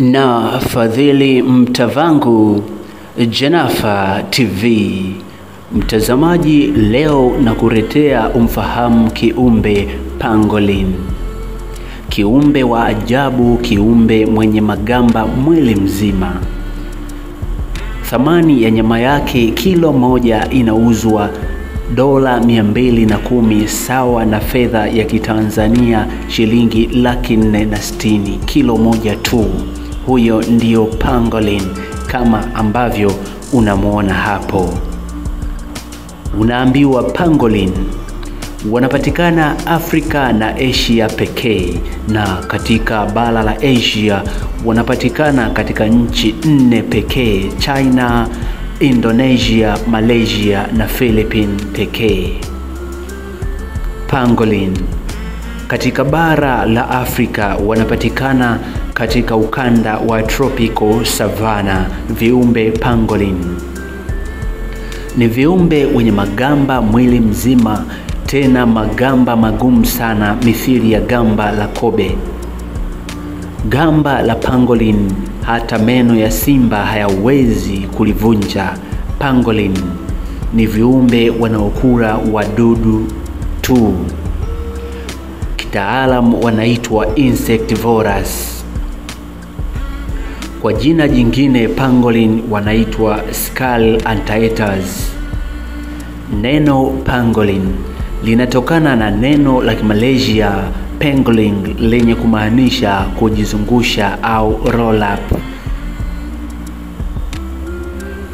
na Fadhili Mtavangu jenafa TV. Mtazamaji, leo na kuletea umfahamu kiumbe pangolin, kiumbe wa ajabu, kiumbe mwenye magamba mwili mzima. Thamani ya nyama yake kilo moja inauzwa dola mia mbili na kumi sawa na fedha ya Kitanzania shilingi laki nne na sitini kilo moja tu. Huyo ndio pangolin kama ambavyo unamwona hapo. Unaambiwa pangolin wanapatikana Afrika na Asia pekee, na katika bara la Asia wanapatikana katika nchi nne pekee: China, Indonesia, Malaysia na Philippines pekee. Pangolin katika bara la Afrika wanapatikana katika ukanda wa tropical savana. Viumbe pangolin ni viumbe wenye magamba mwili mzima, tena magamba magumu sana, mithili ya gamba la kobe. Gamba la pangolin hata meno ya simba hayawezi kulivunja. Pangolin ni viumbe wanaokula wadudu tu, kitaalamu wanaitwa insectivorous. Kwa jina jingine pangolin wanaitwa skull anteaters. Neno pangolin linatokana na neno la Kimalaysia pangling lenye kumaanisha kujizungusha au roll up.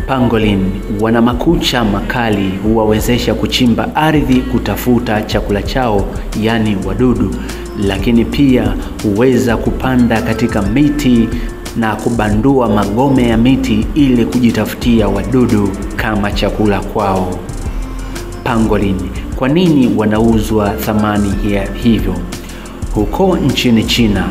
Pangolin wana makucha makali, huwawezesha kuchimba ardhi kutafuta chakula chao, yaani wadudu, lakini pia huweza kupanda katika miti na kubandua magome ya miti ili kujitafutia wadudu kama chakula kwao. Pangolin kwa nini wanauzwa thamani ya hivyo? Huko nchini China,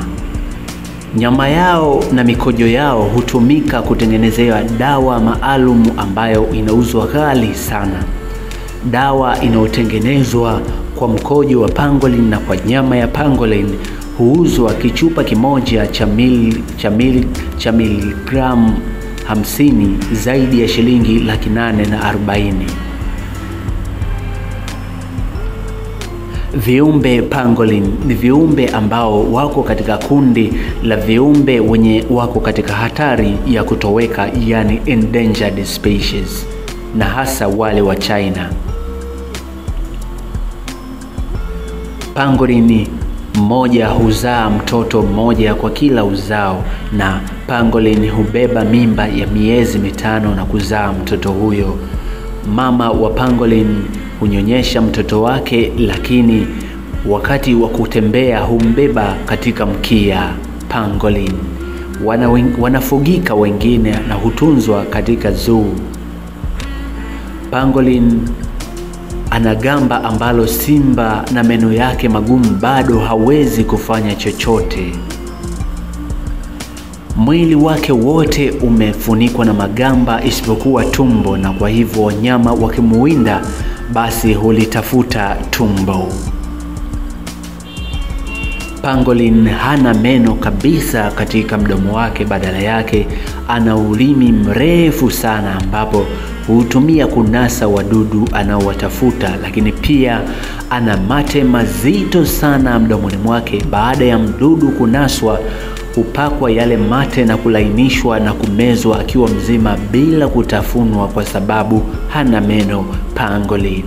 nyama yao na mikojo yao hutumika kutengenezewa dawa maalum ambayo inauzwa ghali sana. Dawa inayotengenezwa kwa mkojo wa pangolin na kwa nyama ya pangolin huuzwa kichupa kimoja cha mil, cha mil, cha miligramu hamsini zaidi ya shilingi laki nane na arobaini. Viumbe pangolin ni viumbe ambao wako katika kundi la viumbe wenye wako katika hatari ya kutoweka, yani endangered species, na hasa wale wa China. Pangolin mmoja huzaa mtoto mmoja kwa kila uzao, na pangolin hubeba mimba ya miezi mitano na kuzaa mtoto huyo. Mama wa pangolin hunyonyesha mtoto wake, lakini wakati wa kutembea humbeba katika mkia. Pangolin wana wanafugika wengine na hutunzwa katika zoo. Pangolin ana gamba ambalo simba na meno yake magumu bado hawezi kufanya chochote. Mwili wake wote umefunikwa na magamba isipokuwa tumbo, na kwa hivyo wanyama wakimuwinda basi hulitafuta tumbo. Pangolin hana meno kabisa katika mdomo wake, badala yake ana ulimi mrefu sana ambapo hutumia kunasa wadudu anaowatafuta, lakini pia ana mate mazito sana mdomoni mwake. Baada ya mdudu kunaswa, hupakwa yale mate na kulainishwa na kumezwa akiwa mzima bila kutafunwa, kwa sababu hana meno. Pangolin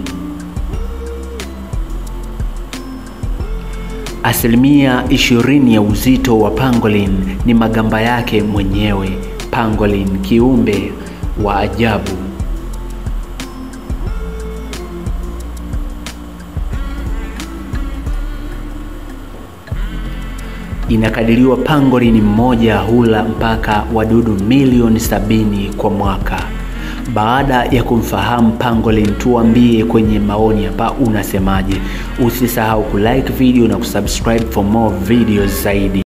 Asilimia ishirini ya uzito wa pangolin ni magamba yake mwenyewe. Pangolin kiumbe wa ajabu. Inakadiriwa pangolin mmoja hula mpaka wadudu milioni sabini kwa mwaka. Baada ya kumfahamu pangolin, tuambie kwenye maoni hapa unasemaje. Usisahau kulike video na kusubscribe for more videos zaidi.